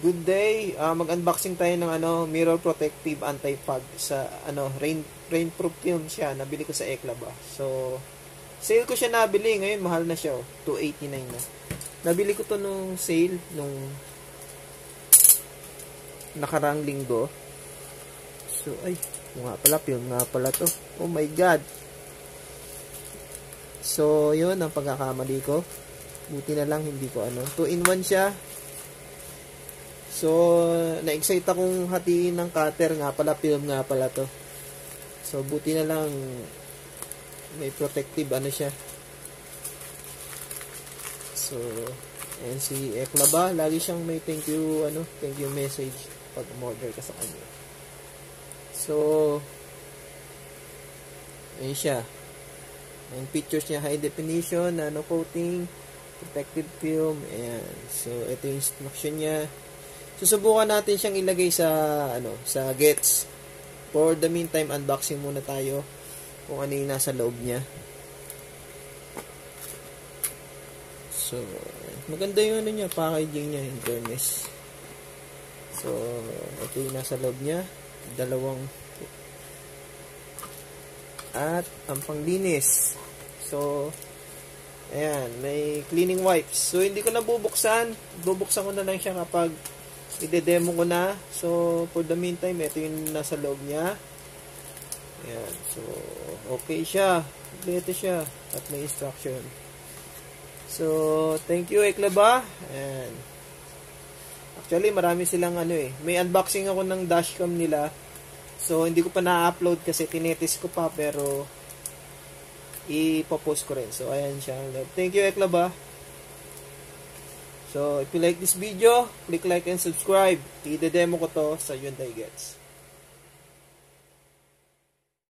Good day. Ah, mag-unboxing tayo ng ano, Mirror Protective Anti-Fog sa ano, rain rainproof film siya. Nabili ko sa Ekla ba. So, sale ko siya nabili. Ngayon mahal na siya, oh. 289 na. Nabili ko to nung sale nung nakarang linggo. So, ay, nga pala, film nga pala to. Oh my God. So, yun ang pagkakamali ko. Buti na lang, hindi ko ano. 2 in 1 siya. So, na-excite akong hatiin ng cutter nga pala, film nga pala to. So, buti na lang may protective ano siya. So, ayan si Ekla ba? Lagi siyang may thank you, ano, thank you message pag umorder ka sa kanya. So, ayan siya. Ang pictures niya, high definition, nano coating, protective film, ayan. So, ito yung instruction niya. Susubukan natin siyang ilagay sa ano, sa gets. For the meantime, unboxing muna tayo kung ano yung nasa loob niya. So, maganda yung ano niya, packaging niya, in fairness. So, ito yung nasa loob niya. Dalawang at ang panglinis. So, ayan, may cleaning wipes. So, hindi ko na bubuksan. Bubuksan ko na lang siya kapag ide-demo ko na. So, for the meantime, ito yung nasa loob niya. Ayan. So, okay siya. Kompleto siya. At may instruction. So, thank you, Eklaba. Ayan. Actually, marami silang ano eh. May unboxing ako ng dashcam nila. So, hindi ko pa na-upload kasi tinetis ko pa. Pero, ipopost ko rin. So, ayan siya. Thank you, Eklaba. So, if you like this video, click like and subscribe. I-demo ko to sa Hyundai Gets.